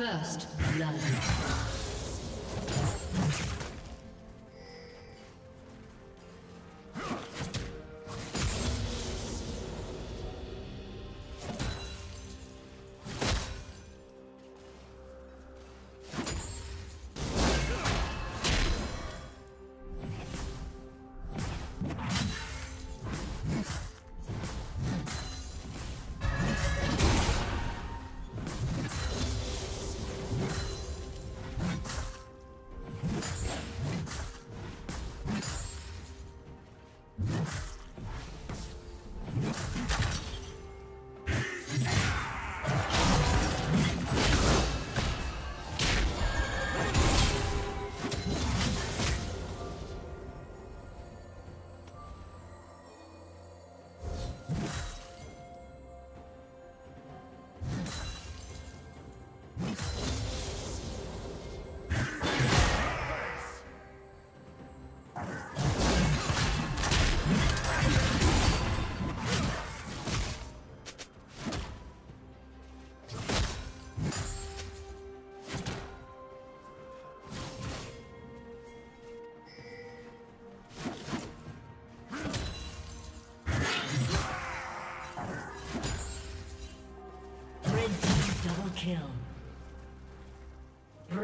First blood.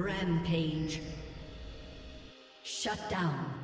Rampage. Shut down.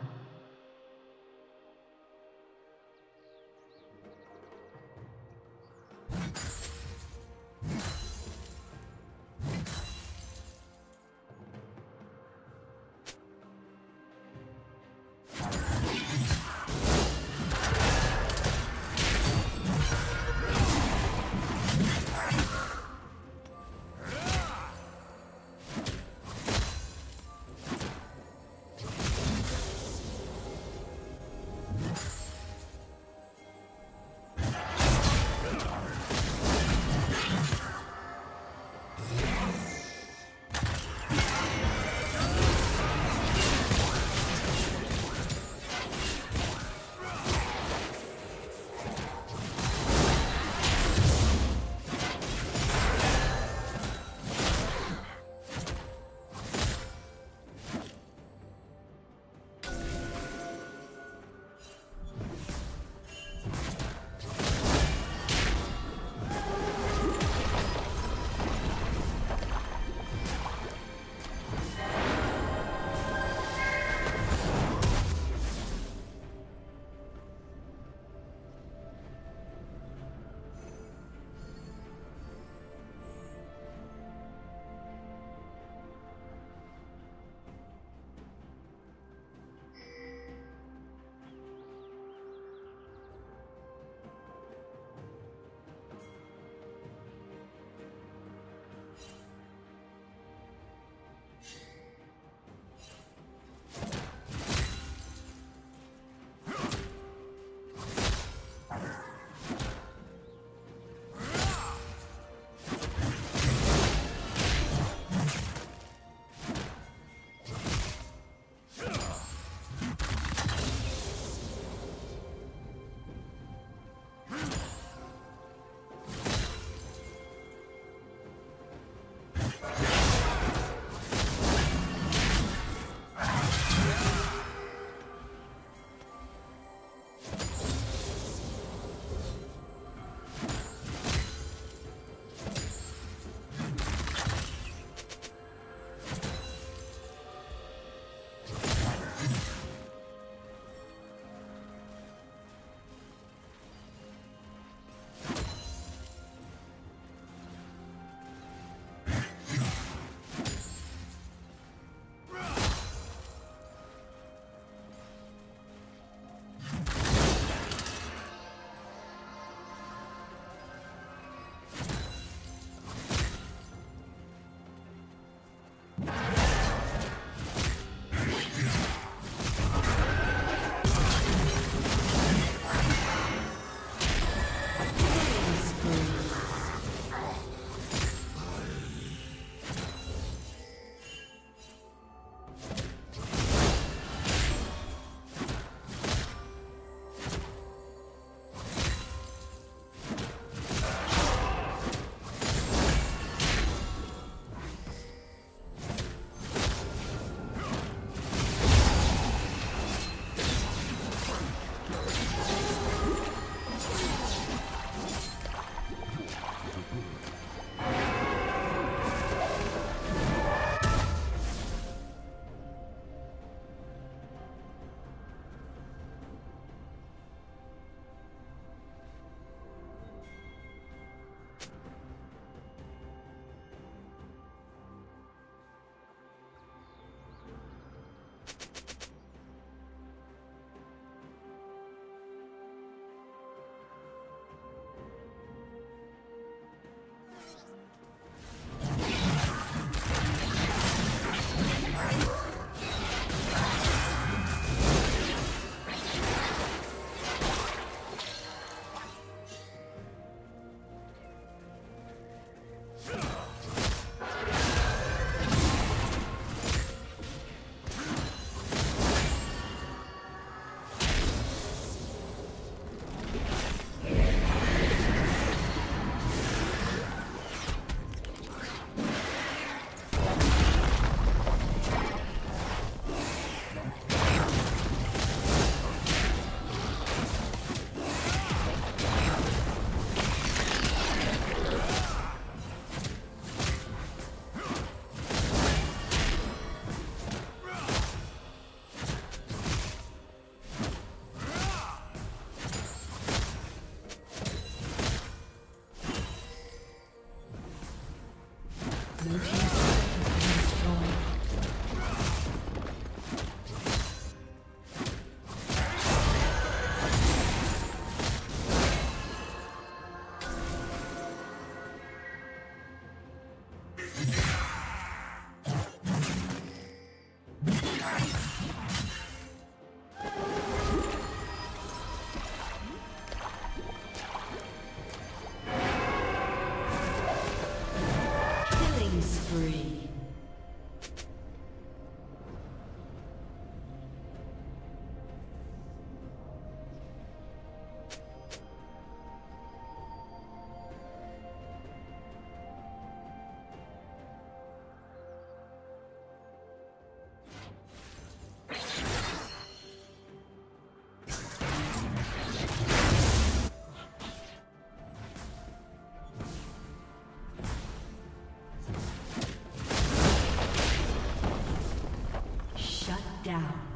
down.